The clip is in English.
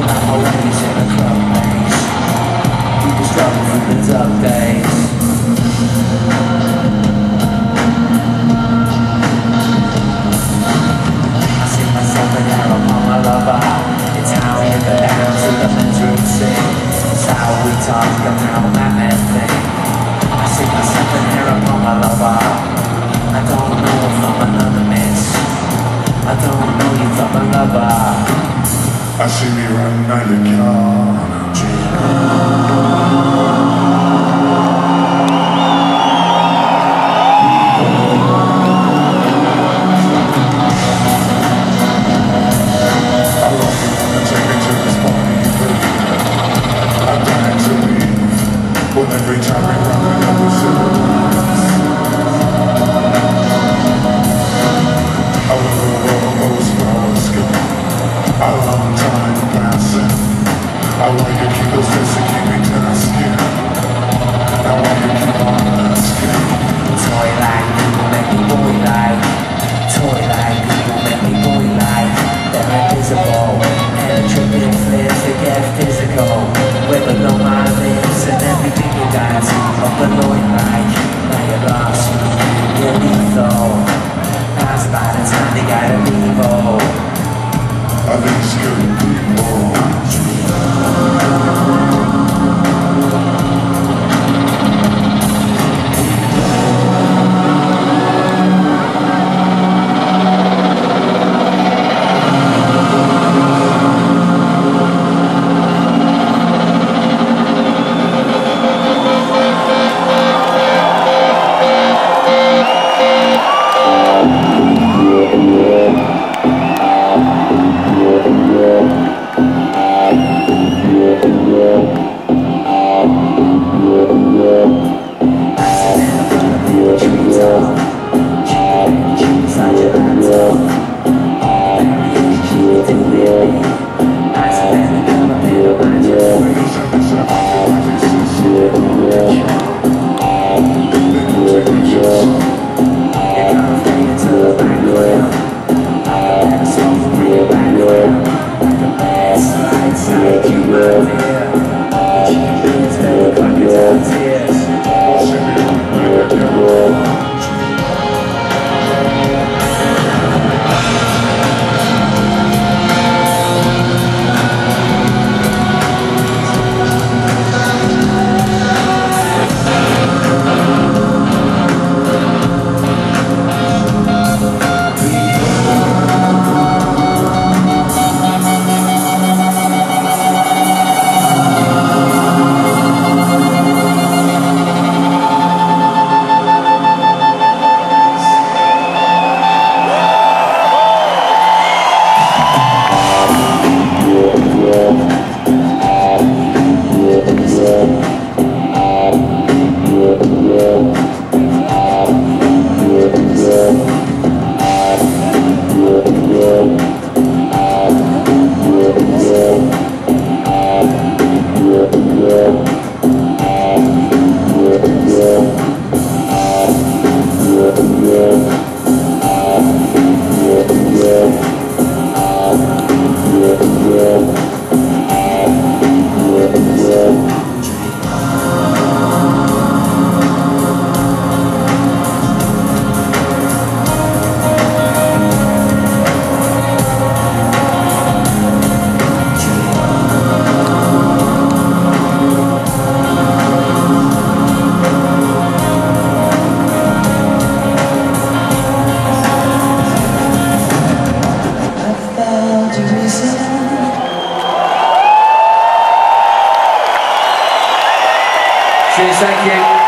You I see myself an arrow upon my lover It's how we get down to the men's room It's how we talk about that man thing I see myself an arrow upon my lover I don't know if another miss. I don't know if I'm a lover I see me riding down the car. They gotta oh I think it's Cheers, thank you.